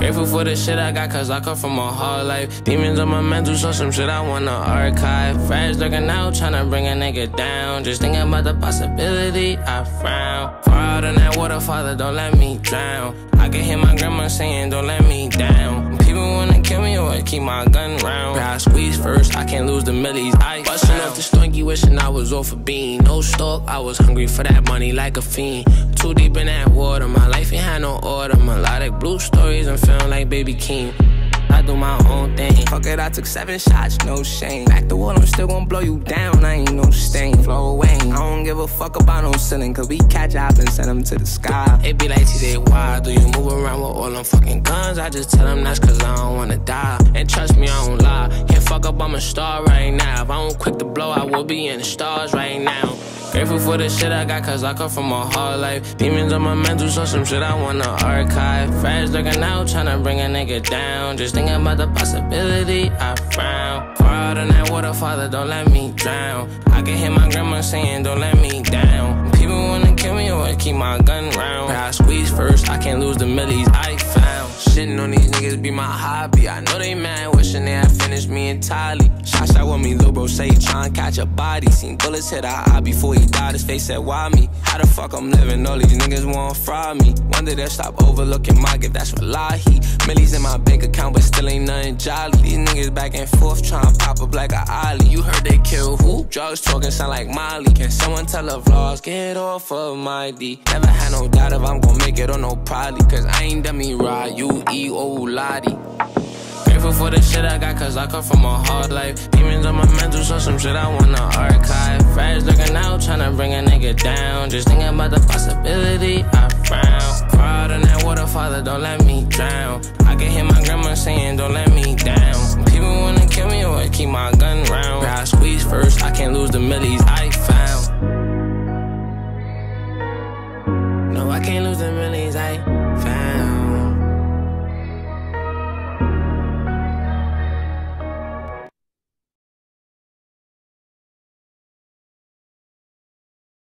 Grateful for the shit I got, cause I come from a hard life. Demons on my mental, so some shit I wanna archive. Friends looking out, tryna bring a nigga down. Just thinking about the possibility, I frown. Far out in that water, father, don't let me drown. I can hear my grandma saying, don't let me down. People wanna kill me or keep my gun round. But I squeeze first, I can't lose the millies. I bustin' off the stonky, wishing I was off a bean. No stalk, I was hungry for that money like a fiend. Too deep in that water, no order. Melodic blue stories, I'm feeling like Baby Keem. I do my own thing. Fuck it, I took seven shots, no shame. Back the wall, I'm still gonna blow you down. I ain't no stain, flow away. I don't give a fuck about no ceiling, cause we catch up and send them to the sky. It be like Tjay, why do you move around with all them fucking guns? I just tell them that's cause I don't wanna die. And trust me, I don't lie. Can't fuck up, I'm a star right now. If I don't quick to blow, I will be in the stars right now. Grateful for the shit I got, cause I come from a hard life. Demons on my mental, so some shit I wanna archive. Friends looking out, tryna bring a nigga down. Just thinking about the possibility, I frown. Far out in that water, father, don't let me drown. I can hear my grandma saying, don't let me down. People wanna kill me or keep my gun round. I squeeze first, I can't lose the millies I found. Shitting on these niggas be my hobby. I know they mad, wishing they had finished me entirely. Shots out with me, little bro say tryna catch a body. Seen bullets hit our eye before he died. His face said, Why me? How the fuck I'm living? All these niggas want fraud me. One day they'll stop overlooking my gift, that's wallahi. Millies in my bank account, but still ain't nothing jolly. These niggas back and forth tryna pop up like a ollie. You heard they kill who? Drugs talking sound like Molly. Can someone tell the vlogs? Get off of my D. Never had no doubt if I'm gon' make it or no probably. Cause I ain't me right, you E O Lottie. Grateful for the shit I got, cause I come from a hard life. Demons on my mental, so some shit I wanna archive. Friends looking out, tryna bring a nigga down. Just thinking about the possibility, I frown. Father, don't let me drown. I can hear my grandma saying, don't let me down. People wanna kill me or keep my gun round. I squeeze first, I can't lose the millies I found. No, I can't lose the millies I